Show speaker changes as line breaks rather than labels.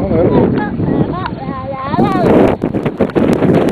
Não não era.